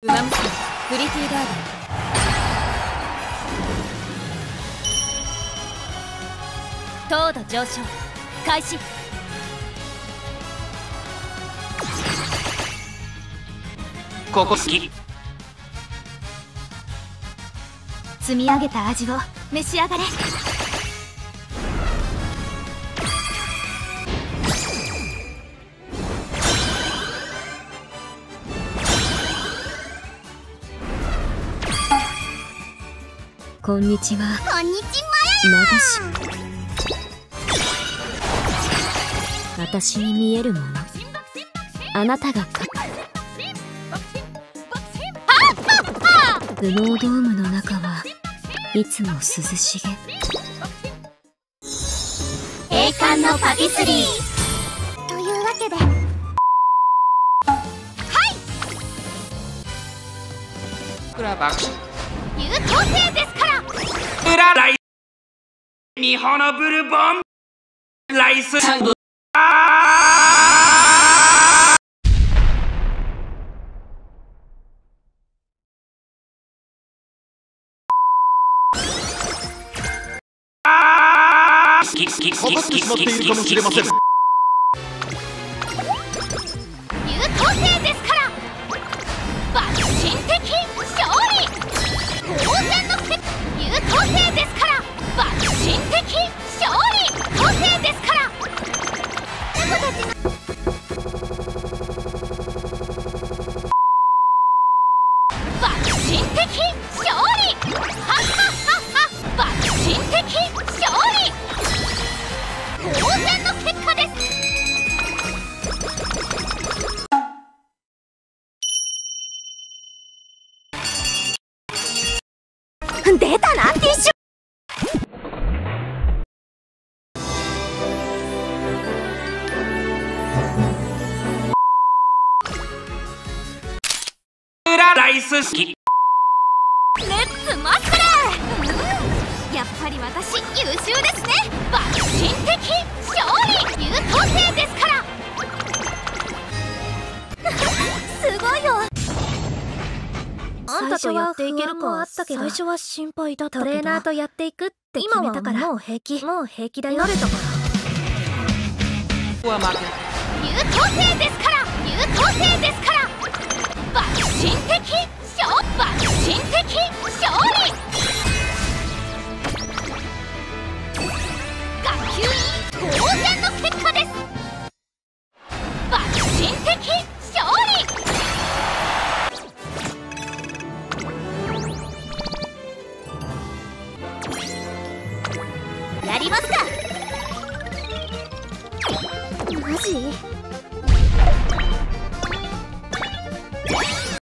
馬娘プリティダービー糖度上昇。開始。ここ好き。積み上げた味を召し上がれこんにちは。こんにちまぶし。私に見えるもの。あなたがか。ブノードームの中はいつも涼しげ。栄冠のパティスリー。というわけで。クラバク優等生ですから。裏ライ日本のブルボンライス。サンドかかってっているかもしれません優等生ですかラライス好き。レッツマッスルうんやっぱり私優秀ですね。爆心的勝利優等生ですから。すごいよ。あんたとやっていけるかあったけど。最初は心配だったトレーナーとやっていくって決めたから。もう平気。もう平気だよ。慣れたか優等生ですから。優等生ですから勝利学級委員当然の結果です爆心的勝利。やりますか。マジ？